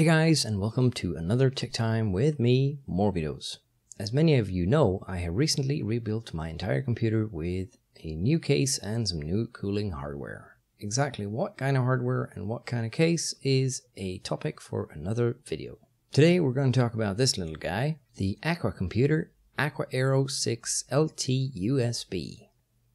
Hey guys, and welcome to another Tech Time with me, Morbidos. As many of you know, I have recently rebuilt my entire computer with a new case and some new cooling hardware. Exactly what kind of hardware and what kind of case is a topic for another video. Today we're going to talk about this little guy, the Aqua Computer Aquaero 6 LT USB.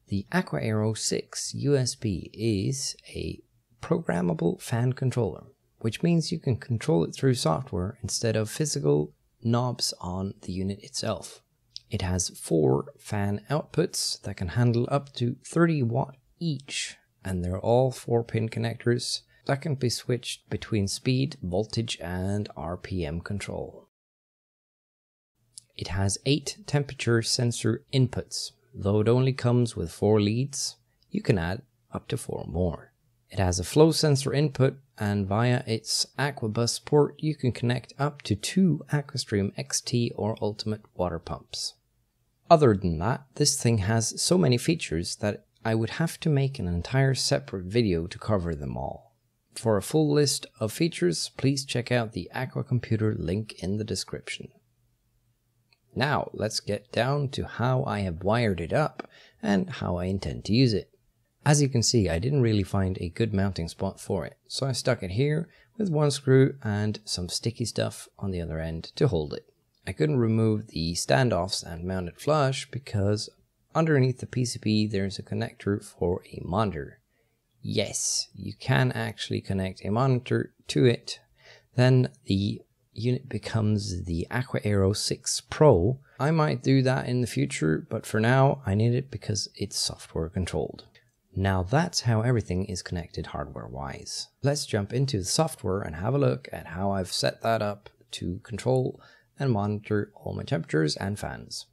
The Aquaero 6 USB is a programmable fan controller which means you can control it through software instead of physical knobs on the unit itself. It has four fan outputs that can handle up to 30 watt each, and they're all 4 pin connectors that can be switched between speed, voltage, and RPM control. It has 8 temperature sensor inputs, though it only comes with 4 leads, you can add up to 4 more. It has a flow sensor input and via its Aquabus port you can connect up to two Aquastream XT or Ultimate water pumps. Other than that, this thing has so many features that I would have to make an entire separate video to cover them all. For a full list of features, please check out the Aqua Computer link in the description. Now, let's get down to how I have wired it up and how I intend to use it. As you can see, I didn't really find a good mounting spot for it, so I stuck it here with one screw and some sticky stuff on the other end to hold it. I couldn't remove the standoffs and mount it flush because underneath the PCB there's a connector for a monitor. Yes, you can actually connect a monitor to it. Then the unit becomes the Aquaero 6 Pro. I might do that in the future, but for now I need it because it's software controlled. Now that's how everything is connected hardware wise. Let's jump into the software and have a look at how I've set that up to control and monitor all my temperatures and fans.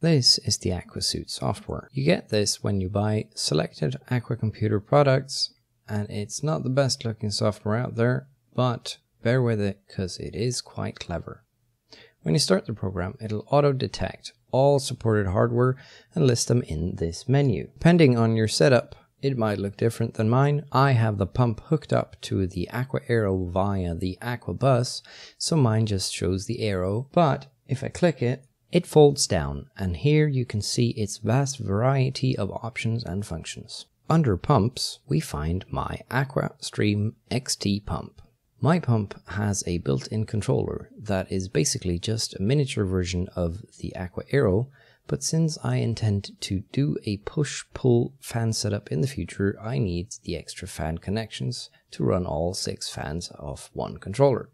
This is the Aquasuite software. You get this when you buy selected Aqua Computer products and it's not the best looking software out there, but bear with it because it is quite clever. When you start the program, it'll auto detect all supported hardware and list them in this menu. Depending on your setup, it might look different than mine. I have the pump hooked up to the Aquaero via the Aquabus, so mine just shows the Aero, but if I click it, it folds down, and here you can see its vast variety of options and functions. Under pumps, we find my Aquastream XT pump. My pump has a built-in controller that is basically just a miniature version of the Aquaero, but since I intend to do a push-pull fan setup in the future, I need the extra fan connections to run all six fans off one controller.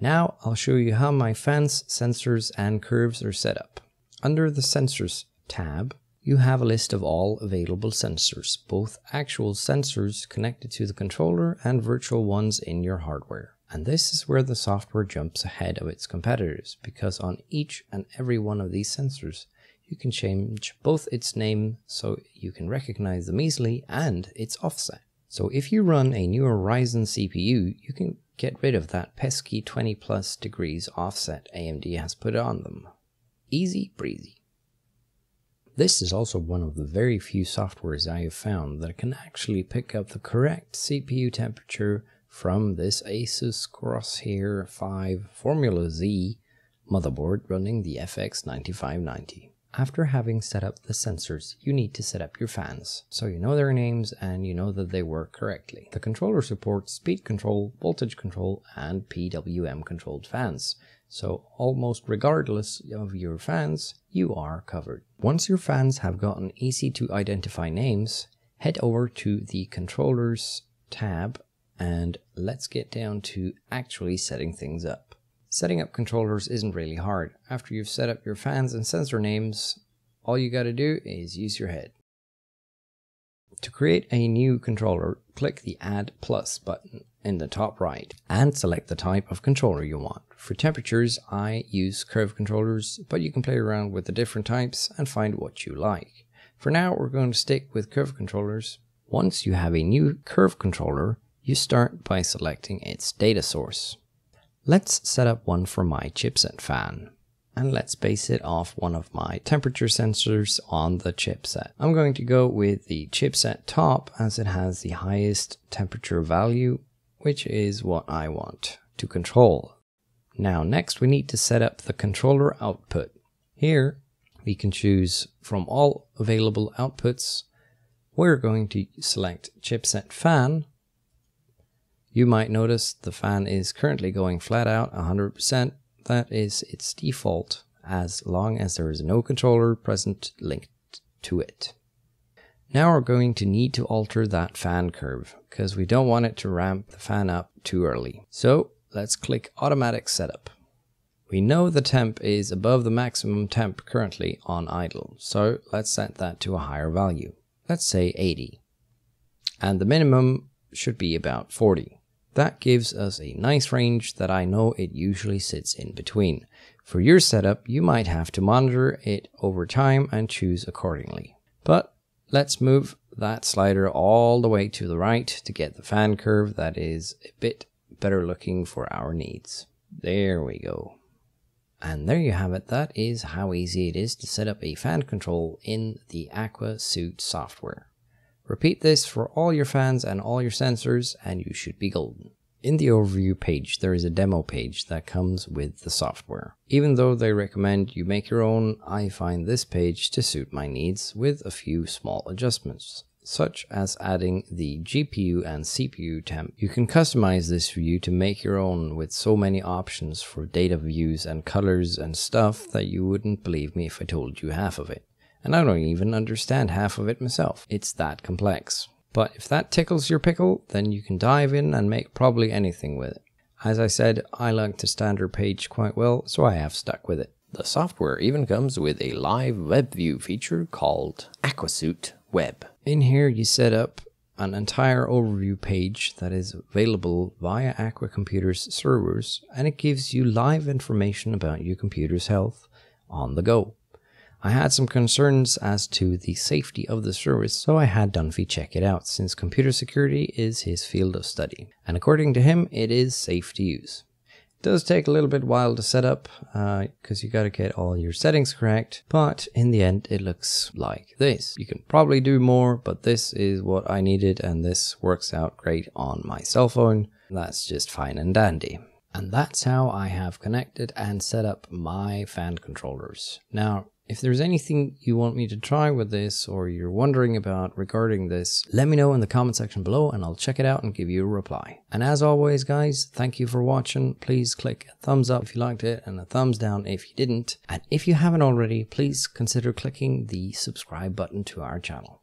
Now I'll show you how my fans, sensors and curves are set up. Under the Sensors tab, you have a list of all available sensors, both actual sensors connected to the controller and virtual ones in your hardware. And this is where the software jumps ahead of its competitors, because on each and every one of these sensors, you can change both its name so you can recognize them easily and its offset. So if you run a newer Ryzen CPU, you can get rid of that pesky 20 plus degrees offset AMD has put on them. Easy breezy. This is also one of the very few softwares I have found that can actually pick up the correct CPU temperature from this Asus Crosshair 5 Formula Z motherboard running the FX 9590. After having set up the sensors, you need to set up your fans, so you know their names and you know that they work correctly. The controller supports speed control, voltage control, and PWM controlled fans, so almost regardless of your fans, you are covered. Once your fans have gotten easy to identify names, head over to the controllers tab and let's get down to actually setting things up. Setting up controllers isn't really hard. After you've set up your fans and sensor names, all you gotta do is use your head. To create a new controller, click the Add Plus button in the top right and select the type of controller you want. For temperatures, I use curve controllers, but you can play around with the different types and find what you like. For now, we're going to stick with curve controllers. Once you have a new curve controller, you start by selecting its data source. Let's set up one for my chipset fan and let's base it off one of my temperature sensors on the chipset. I'm going to go with the chipset top as it has the highest temperature value, which is what I want. to control. Now next we need to set up the controller output. Here we can choose from all available outputs. We're going to select chipset fan. You might notice the fan is currently going flat out 100%. That is its default as long as there is no controller present linked to it. Now we're going to need to alter that fan curve because we don't want it to ramp the fan up too early. So let's click automatic setup. We know the temp is above the maximum temp currently on idle, so let's set that to a higher value. Let's say 80. And the minimum should be about 40. That gives us a nice range that I know it usually sits in between. For your setup, you might have to monitor it over time and choose accordingly. But let's move that slider all the way to the right to get the fan curve that is a bit better looking for our needs. There we go. And there you have it. That is how easy it is to set up a fan control in the Aquasuite software. Repeat this for all your fans and all your sensors and you should be golden. In the overview page, there is a demo page that comes with the software. Even though they recommend you make your own, I find this page to suit my needs with a few small adjustments such as adding the GPU and CPU temp. You can customize this view to make your own with so many options for data views and colors and stuff that you wouldn't believe me if I told you half of it. And I don't even understand half of it myself. It's that complex. But if that tickles your pickle, then you can dive in and make probably anything with it. As I said, I like the standard page quite well, so I have stuck with it. The software even comes with a live web view feature called Aquasuite Web. In here, you set up an entire overview page that is available via Aqua Computer's servers, and it gives you live information about your computer's health on the go. I had some concerns as to the safety of the service, so I had Dunphy check it out since computer security is his field of study. And according to him, it is safe to use. It does take a little bit while to set up because uh, you got to get all your settings correct but in the end it looks like this. You can probably do more but this is what i needed and this works out great on my cell phone. That's just fine and dandy. And that's how i have connected and set up my fan controllers. Now if there's anything you want me to try with this or you're wondering about regarding this, let me know in the comment section below and I'll check it out and give you a reply. And as always guys, thank you for watching. Please click a thumbs up if you liked it and a thumbs down if you didn't. And if you haven't already, please consider clicking the subscribe button to our channel.